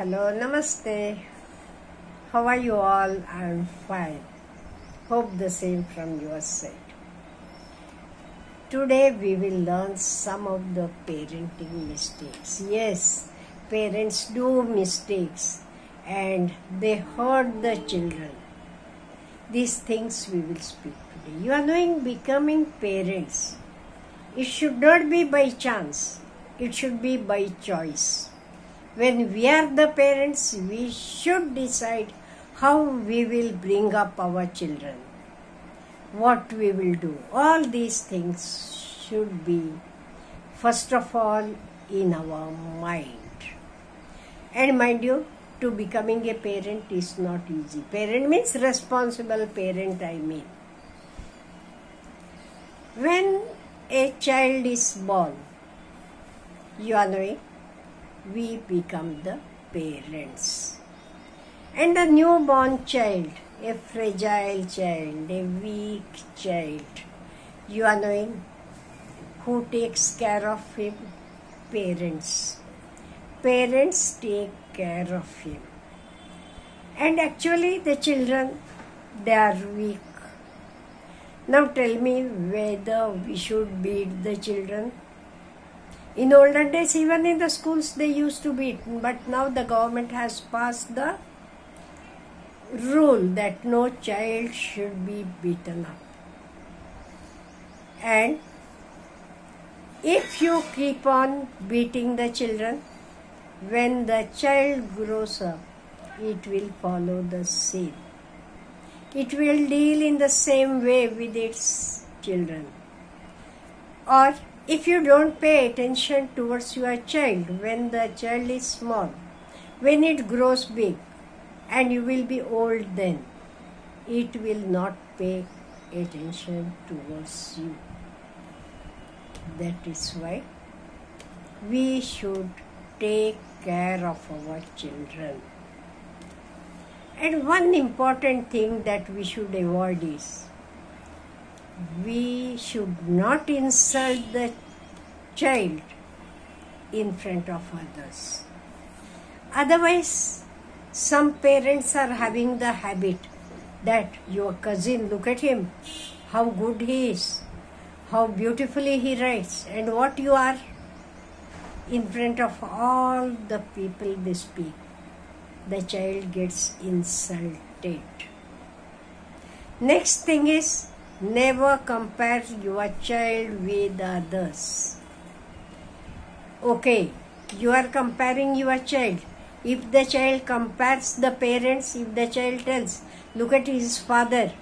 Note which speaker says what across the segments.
Speaker 1: Hello, Namaste. How are you all? I'm fine. Hope the same from your side. Today we will learn some of the parenting mistakes. Yes, parents do mistakes and they hurt the children. These things we will speak today. You are knowing becoming parents. It should not be by chance, it should be by choice. When we are the parents, we should decide how we will bring up our children, what we will do. All these things should be, first of all, in our mind. And mind you, to becoming a parent is not easy. Parent means responsible parent, I mean. When a child is born, you are knowing, we become the parents. And a newborn child, a fragile child, a weak child, you are knowing who takes care of him? Parents. Parents take care of him. And actually, the children, they are weak. Now tell me whether we should beat the children in olden days, even in the schools, they used to beat, but now the government has passed the rule that no child should be beaten up. And if you keep on beating the children, when the child grows up, it will follow the same. It will deal in the same way with its children. Or if you don't pay attention towards your child when the child is small, when it grows big and you will be old then, it will not pay attention towards you. That is why we should take care of our children. And one important thing that we should avoid is we should not insult the child in front of others. Otherwise, some parents are having the habit that your cousin, look at him, how good he is, how beautifully he writes, and what you are in front of all the people they speak. The child gets insulted. Next thing is Never compare your child with others. Okay, you are comparing your child. If the child compares the parents, if the child tells, look at his father,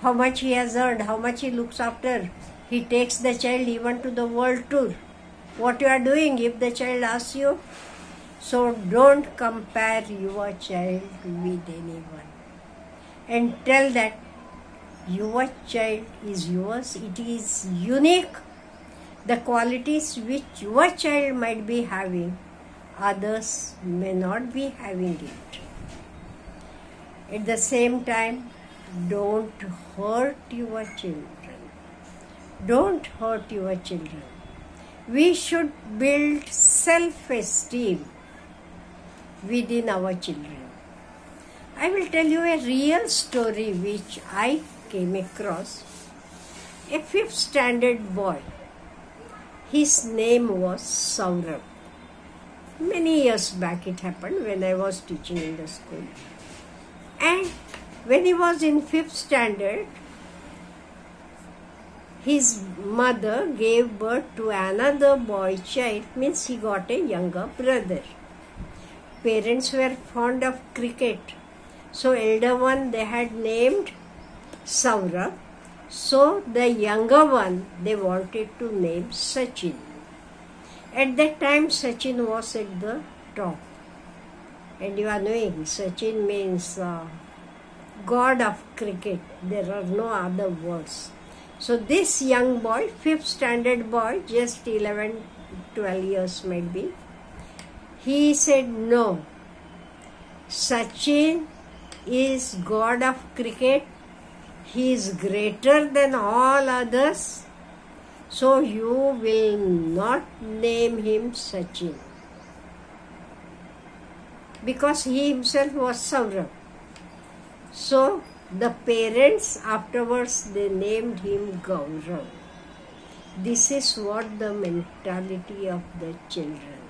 Speaker 1: how much he has earned, how much he looks after, he takes the child even to the world tour. What you are doing if the child asks you? So don't compare your child with anyone. And tell that your child is yours, it is unique. The qualities which your child might be having, others may not be having it. At the same time, don't hurt your children. Don't hurt your children. We should build self esteem within our children. I will tell you a real story which I came across a fifth standard boy. His name was Saurabh. Many years back it happened when I was teaching in the school. And when he was in fifth standard, his mother gave birth to another boy child, means he got a younger brother. Parents were fond of cricket, so elder one they had named Saurabh. So the younger one they wanted to name Sachin. At that time Sachin was at the top. And you are knowing Sachin means uh, god of cricket. There are no other words. So this young boy, fifth standard boy, just 11, 12 years might be, he said no. Sachin is god of cricket he is greater than all others. So you will not name him Sachin. because he himself was Saurabh. So the parents afterwards they named him Gaurav. This is what the mentality of the children.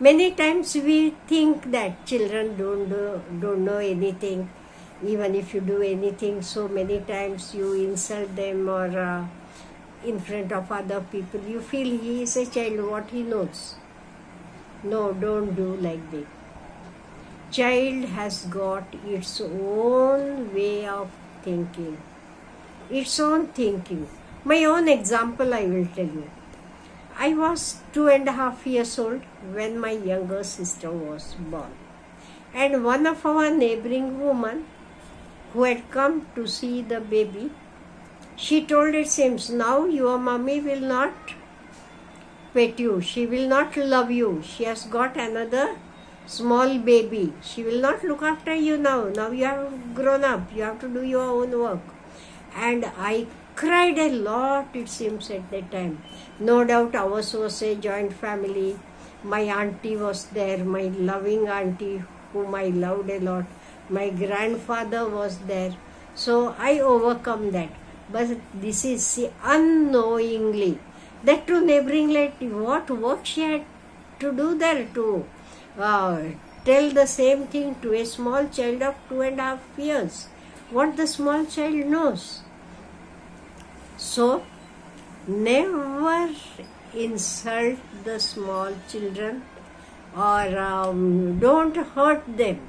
Speaker 1: Many times we think that children don't do, don't know anything. Even if you do anything, so many times you insult them or uh, in front of other people, you feel he is a child. What he knows? No, don't do like that child has got its own way of thinking, its own thinking. My own example, I will tell you. I was two and a half years old when my younger sister was born. And one of our neighboring women who had come to see the baby, she told it seems now your mummy will not pet you, she will not love you. She has got another small baby. She will not look after you now. Now you have grown up. You have to do your own work. And I cried a lot, it seems, at that time. No doubt ours was a joint family. My auntie was there, my loving auntie, whom I loved a lot. My grandfather was there. So I overcome that. But this is unknowingly. That to neighboring lady, what work she had to do there to uh, tell the same thing to a small child of two and a half years. What the small child knows. So, never insult the small children or um, don't hurt them.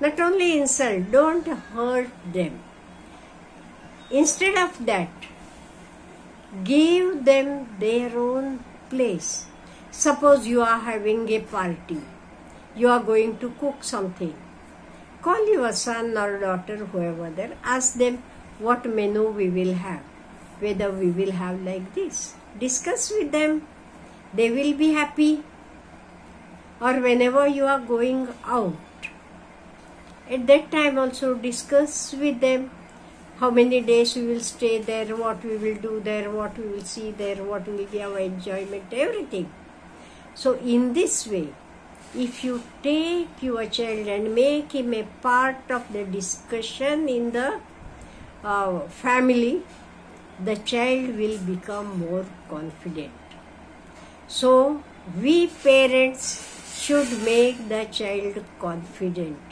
Speaker 1: Not only insult, don't hurt them. Instead of that, give them their own place. Suppose you are having a party you are going to cook something. Call your son or daughter, whoever there, ask them what menu we will have, whether we will have like this. Discuss with them, they will be happy. Or whenever you are going out, at that time also discuss with them how many days we will stay there, what we will do there, what we will see there, what will be our enjoyment, everything. So, in this way, if you take your child and make him a part of the discussion in the uh, family, the child will become more confident. So, we parents should make the child confident.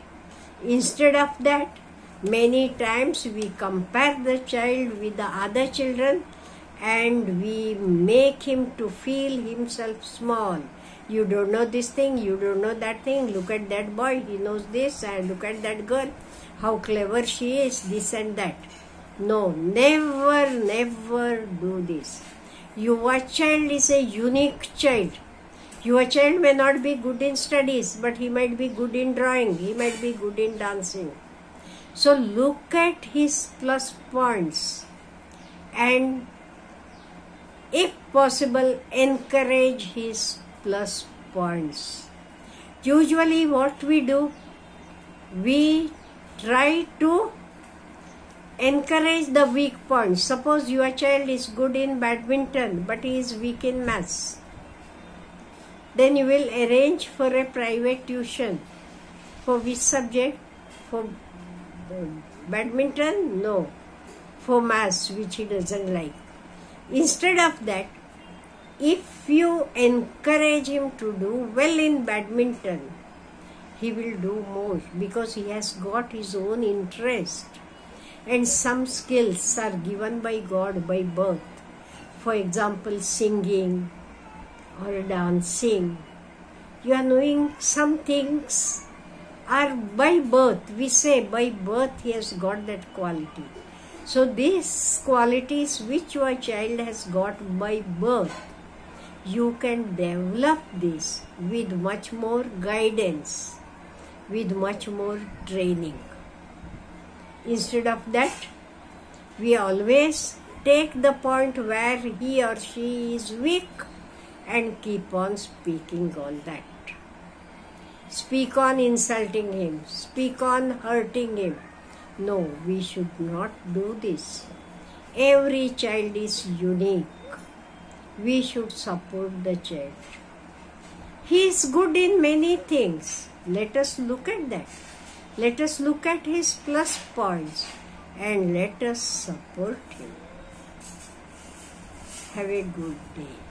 Speaker 1: Instead of that, many times we compare the child with the other children and we make him to feel himself small you don't know this thing, you don't know that thing. Look at that boy, he knows this, and look at that girl, how clever she is, this and that. No, never, never do this. Your child is a unique child. Your child may not be good in studies, but he might be good in drawing, he might be good in dancing. So look at his plus points and if possible encourage his plus points. Usually, what we do, we try to encourage the weak points. Suppose your child is good in badminton but he is weak in maths. Then you will arrange for a private tuition. For which subject? For um, badminton? No. For maths, which he doesn't like. Instead of that, if you encourage him to do well in badminton, he will do more because he has got his own interest. And some skills are given by God by birth. For example, singing or dancing. You are knowing some things are by birth. We say by birth he has got that quality. So these qualities which your child has got by birth you can develop this with much more guidance, with much more training. Instead of that, we always take the point where he or she is weak and keep on speaking on that. Speak on insulting him, speak on hurting him. No, we should not do this. Every child is unique we should support the child. He is good in many things. Let us look at that. Let us look at his plus points and let us support him. Have a good day.